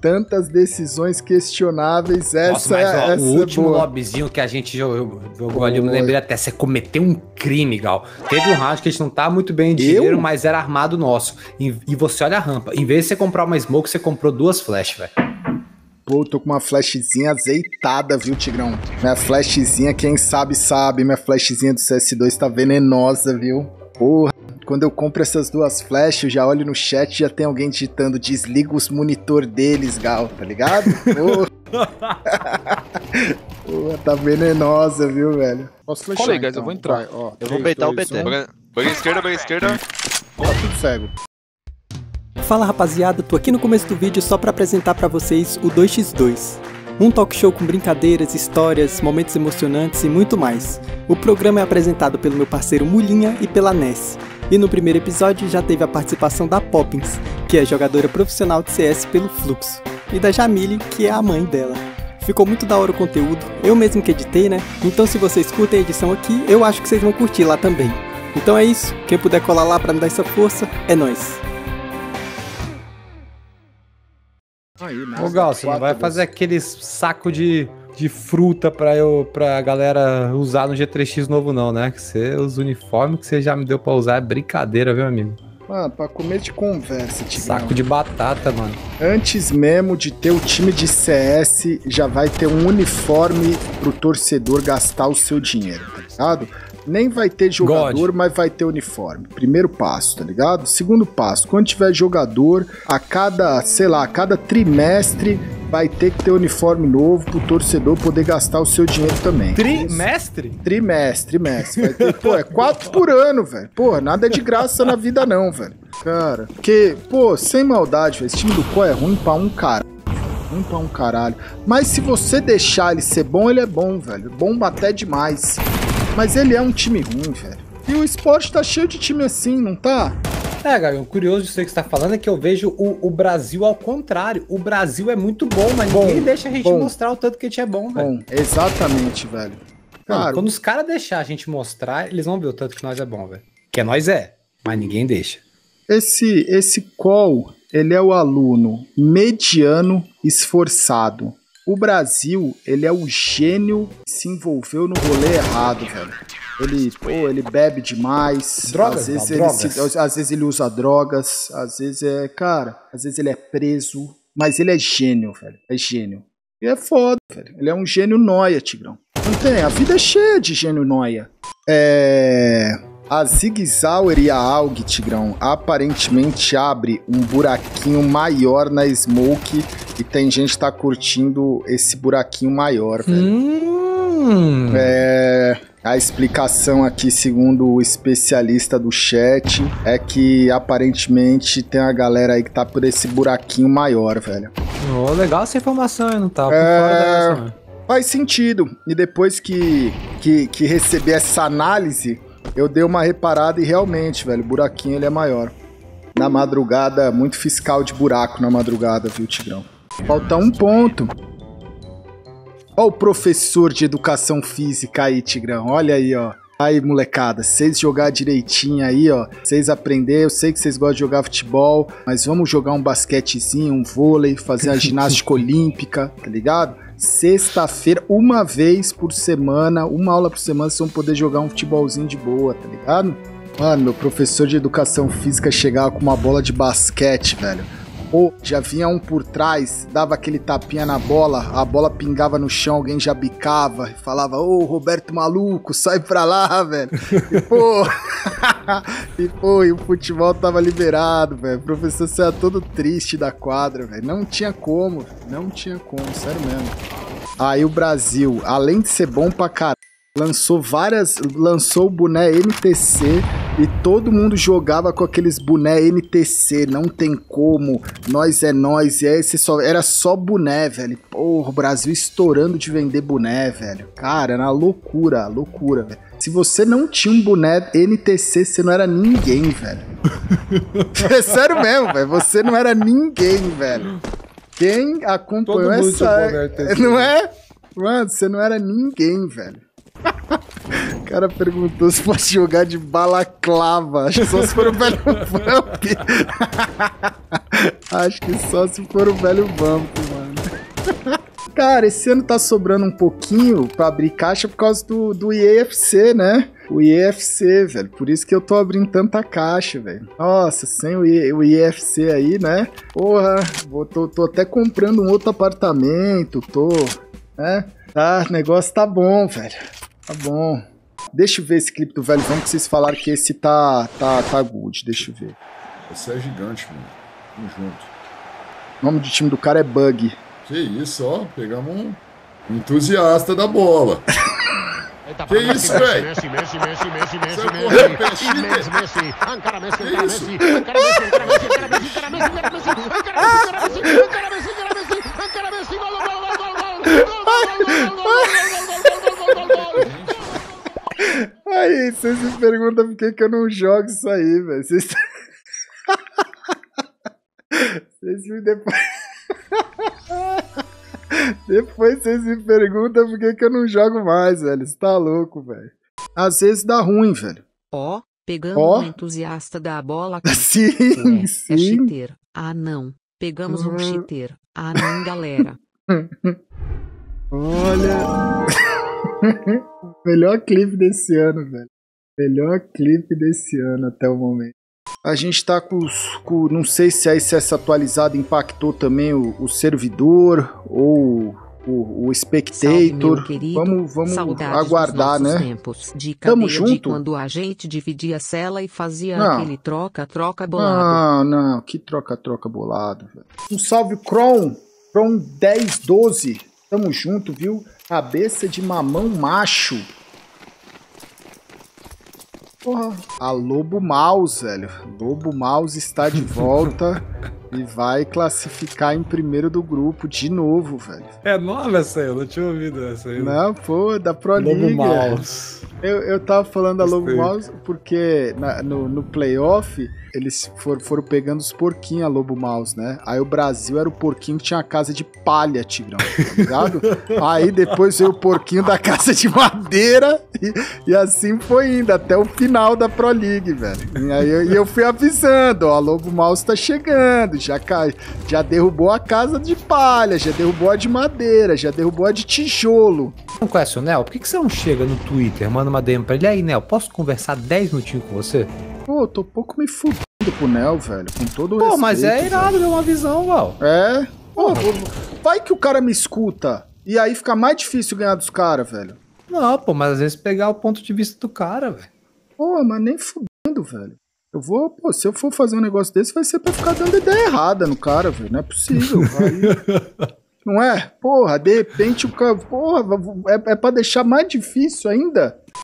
tantas decisões questionáveis, essa Nossa, mas, ó, essa o último é lobbyzinho que a gente jogou, jogou ali, eu me lembrei até, você cometeu um crime, Gal. Teve um round que a gente não tá muito bem em dinheiro, mas era armado nosso. E, e, você olha a rampa, em vez de você comprar uma smoke, você comprou duas flash, velho. Pô, tô com uma flashzinha azeitada, viu, Tigrão? Minha flashzinha, quem sabe, sabe. Minha flashzinha do CS2 tá venenosa, viu? Porra, quando eu compro essas duas flashes, eu já olho no chat já tem alguém digitando desliga os monitor deles, Gal, tá ligado? Porra. Tá venenosa, viu, velho? Posso aí, guys, então. eu vou entrar. Vai, ó, eu vou beitar o BT. Banha esquerda, banha esquerda. Tá tudo cego. Fala rapaziada, tô aqui no começo do vídeo só para apresentar para vocês o 2x2. Um talk show com brincadeiras, histórias, momentos emocionantes e muito mais. O programa é apresentado pelo meu parceiro Mulinha e pela Ness. E no primeiro episódio já teve a participação da Poppins, que é jogadora profissional de CS pelo Fluxo, e da Jamile, que é a mãe dela. Ficou muito da hora o conteúdo, eu mesmo que editei, né? Então se vocês curtem a edição aqui, eu acho que vocês vão curtir lá também. Então é isso, quem puder colar lá para me dar essa força, é nós. Aí, Ô Gal, você não vai fazer aqueles saco de, de fruta pra, eu, pra galera usar no G3X novo não, né? Que você, os uniformes que você já me deu pra usar é brincadeira, viu, amigo? Mano, pra comer de conversa, Tigrão. Saco de batata, mano. Antes mesmo de ter o time de CS, já vai ter um uniforme pro torcedor gastar o seu dinheiro, tá ligado? nem vai ter jogador, God. mas vai ter uniforme. Primeiro passo, tá ligado? Segundo passo, quando tiver jogador, a cada, sei lá, a cada trimestre vai ter que ter uniforme novo pro torcedor poder gastar o seu dinheiro também. Trimestre? Trimestre, trimestre. Vai ter, pô, é quatro por ano, velho. Pô, nada é de graça na vida não, velho. Cara, porque, pô, sem maldade, velho, esse time do Co é ruim pra um cara ruim pra um caralho. Mas se você deixar ele ser bom, ele é bom, velho. Bom até demais. Mas ele é um time ruim, velho. E o esporte tá cheio de time assim, não tá? É, Gabriel, o curioso disso que você tá falando é que eu vejo o, o, Brasil ao contrário. O Brasil é muito bom, mas bom, ninguém deixa a gente bom. mostrar o tanto que a gente é bom, velho. Bom, exatamente, velho. Claro. quando os caras deixar a gente mostrar, eles vão ver o tanto que nós é bom, velho. Que é nós é, mas ninguém deixa. Esse, esse call, ele é o aluno mediano esforçado. O Brasil, ele é o gênio que se envolveu no rolê errado, velho. Ele, pô, ele bebe demais. Drogas, às vezes, não, ele drogas. Se, às vezes ele usa drogas, às vezes é, cara, às vezes ele é preso, mas ele é gênio, velho. É gênio. E é foda, velho. Ele é um gênio noia, Tigrão. Não tem, a vida é cheia de gênio noia. É a Zig Zauer e a Aug, Tigrão, aparentemente abre um buraquinho maior na Smoke e tem gente que tá curtindo esse buraquinho maior, velho. Hum. É, a explicação aqui, segundo o especialista do chat, é que aparentemente tem a galera aí que tá por esse buraquinho maior, velho. Oh, legal essa informação, eu não tava é... fora dessa, Faz sentido. E depois que, que, que receber essa análise, eu dei uma reparada e realmente, velho, o buraquinho ele é maior. Na madrugada, muito fiscal de buraco na madrugada, viu, Tigrão? Falta um ponto. Ó o professor de educação física aí, Tigrão. Olha aí, ó. Aí, molecada, vocês jogar direitinho aí, ó. Vocês aprender, eu sei que vocês gostam de jogar futebol, mas vamos jogar um basquetezinho, um vôlei, fazer a ginástica olímpica, tá ligado? Sexta-feira, uma vez por semana, uma aula por semana, vocês vão poder jogar um futebolzinho de boa, tá ligado? Mano, meu professor de educação física chegava com uma bola de basquete, velho. Ou já vinha um por trás, dava aquele tapinha na bola, a bola pingava no chão, alguém já bicava e falava: Ô Roberto maluco, sai pra lá, velho. E pô, e pô, e o futebol tava liberado, velho. O professor saia todo triste da quadra, velho. Não tinha como, não tinha como, sério mesmo. Aí o Brasil, além de ser bom pra caralho, lançou várias. lançou o boné MTC e todo mundo jogava com aqueles boné NTC, não tem como, nós é nós, e aí você só, era só boné, velho. Porra, o Brasil estourando de vender boné, velho. Cara, era loucura, loucura, velho. Se você não tinha um boné NTC, você não era ninguém, velho. é sério mesmo, velho. Você não era ninguém, velho. Quem acompanhou essa. Não é? Mano, você não era ninguém, velho. Cara perguntou se pode jogar de balaclava. Acho que só se for o velho Vamp. Acho que só se for o velho Vamp, mano. Cara, esse ano tá sobrando um pouquinho pra abrir caixa por causa do, do IEFC, né? O IEFC, velho. Por isso que eu tô abrindo tanta caixa, velho. Nossa, sem o, I, o IEFC aí, né? Porra, vou, tô, tô até comprando um outro apartamento, tô. Né? O negócio tá bom, velho. Tá bom. Deixa eu ver esse clipe do velho Vamos que vocês falaram que esse tá, tá, tá good. Deixa eu ver. Você é gigante, mano. Tamo junto. O nome do time do cara é Bug. Que isso, ó. Pegamos um entusiasta da bola. que isso, velho? Messi, Messi, Messi, Messi, Messi, Messi, Messi, Messi, Ankara Messi, Ankara Messi, Ankara Messi, Ankara Messi, Ankara Messi, Ankara Messi, Ankara Messi, Ankara Messi, Ankara Messi, Ankara Messi, Ankara Messi, Ankara Messi, gol, gol, gol, gol, gol, gol, gol, gol, gol, gol, Aí, vocês me perguntam por que, que eu não jogo isso aí, velho. Vocês... vocês me depois... depois vocês me perguntam por que, que eu não jogo mais, velho. Você tá louco, velho. Às vezes dá ruim, velho. Ó, oh, pegamos oh. um entusiasta da bola. Sim, Ué, sim. É. Ah, não. Pegamos um cheater. Ah, não, galera. Olha... Melhor clipe desse ano, velho. Melhor clipe desse ano até o momento. A gente tá com, os, com não sei se aí se essa atualizada impactou também o, o servidor ou o, o Spectator. Salve, querido. Vamos, vamos aguardar, né? Tempos de Tamo junto. De quando a gente dividia a cela e fazia não. aquele troca-troca Não, bolado. não, que troca-troca bolado. Velho. Um salve, Cron. Cron 1012. Tamo junto, viu? Cabeça de mamão macho. Porra. A Lobo Mouse, velho. Lobo Mouse está de volta e vai classificar em primeiro do grupo de novo, velho. É nova essa aí, eu não tinha ouvido essa aí. Não, pô, da Pro Lobo League. Mouse. Eu, eu tava falando da Lobo Mouse porque na, no, no playoff eles for, foram pegando os porquinhos a Lobo Mouse, né? Aí o Brasil era o porquinho que tinha a casa de palha, Tigrão, tá ligado? Aí depois veio o porquinho da casa de madeira e, e assim foi indo até o final da Pro League, velho. E aí eu, e eu fui avisando, ó, a Lobo Mouse tá chegando, já, cai, já derrubou a casa de palha, já derrubou a de madeira, já derrubou a de tijolo. Não conhece o Nel? Por que, que você não chega no Twitter, manda uma DM pra ele? aí, Nel, posso conversar 10 minutinhos com você? Pô, tô um pouco me fudendo pro Nel, velho. Com todo o Pô, respeito, mas é irado ver uma visão, Val. É? Pô, vai que o cara me escuta. E aí fica mais difícil ganhar dos caras, velho. Não, pô, mas às vezes pegar o ponto de vista do cara, velho. Pô, mas nem fudendo, velho. Eu vou, pô, se eu for fazer um negócio desse, vai ser pra ficar dando ideia errada no cara, velho. Não é possível. Aí... Não é? Porra, de repente o cara. Porra, é, é pra deixar mais difícil ainda.